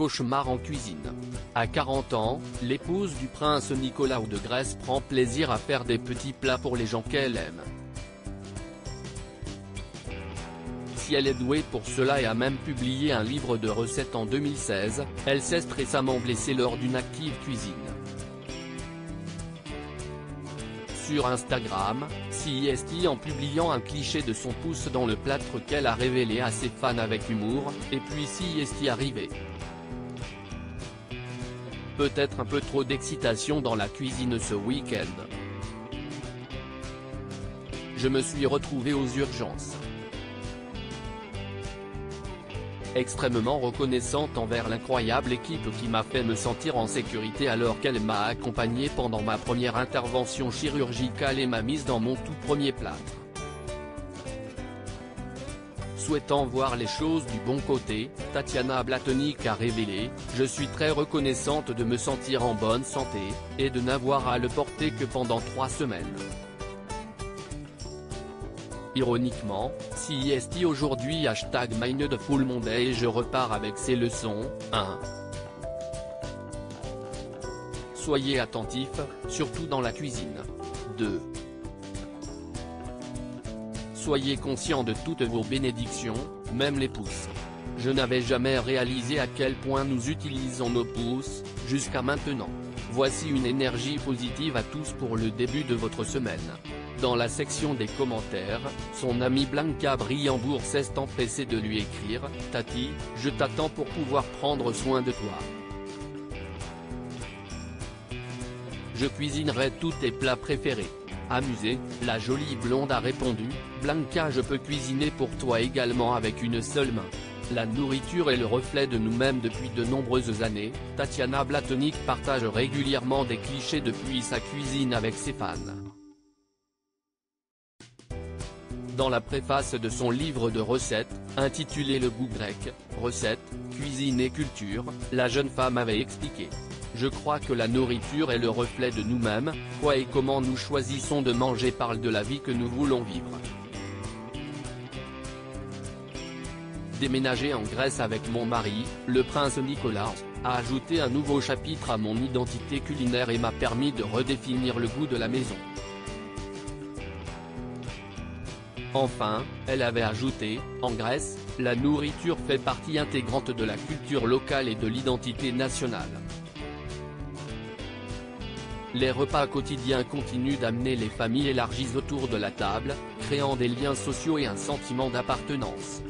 cauchemar en cuisine. À 40 ans, l'épouse du prince Nicolas de Grèce prend plaisir à faire des petits plats pour les gens qu'elle aime. Si elle est douée pour cela et a même publié un livre de recettes en 2016, elle s'est récemment blessée lors d'une active cuisine. Sur Instagram, CIST en publiant un cliché de son pouce dans le plâtre qu'elle a révélé à ses fans avec humour, et puis CIST arrivé. Peut-être un peu trop d'excitation dans la cuisine ce week-end. Je me suis retrouvé aux urgences. extrêmement reconnaissante envers l'incroyable équipe qui m'a fait me sentir en sécurité alors qu'elle m'a accompagné pendant ma première intervention chirurgicale et m'a mise dans mon tout premier plâtre. Souhaitant voir les choses du bon côté, Tatiana Blatonic a révélé « Je suis très reconnaissante de me sentir en bonne santé, et de n'avoir à le porter que pendant trois semaines. Ironiquement, CIST aujourd'hui hashtag Full Monday et je repars avec ces leçons, 1. Soyez attentifs, surtout dans la cuisine. 2. Soyez conscient de toutes vos bénédictions, même les pouces. Je n'avais jamais réalisé à quel point nous utilisons nos pouces, jusqu'à maintenant. Voici une énergie positive à tous pour le début de votre semaine. Dans la section des commentaires, son amie Blanca Briambourg s'est empressée de lui écrire « Tati, je t'attends pour pouvoir prendre soin de toi. Je cuisinerai tous tes plats préférés. » Amusée, la jolie blonde a répondu « Blanca je peux cuisiner pour toi également avec une seule main. La nourriture est le reflet de nous-mêmes depuis de nombreuses années, Tatiana Blatonic partage régulièrement des clichés depuis sa cuisine avec ses fans. Dans la préface de son livre de recettes, intitulé Le goût grec, recettes, cuisine et culture, la jeune femme avait expliqué. Je crois que la nourriture est le reflet de nous-mêmes, quoi et comment nous choisissons de manger parle de la vie que nous voulons vivre. Déménager en Grèce avec mon mari, le prince Nicolas, a ajouté un nouveau chapitre à mon identité culinaire et m'a permis de redéfinir le goût de la maison. Enfin, elle avait ajouté, en Grèce, la nourriture fait partie intégrante de la culture locale et de l'identité nationale. Les repas quotidiens continuent d'amener les familles élargies autour de la table, créant des liens sociaux et un sentiment d'appartenance.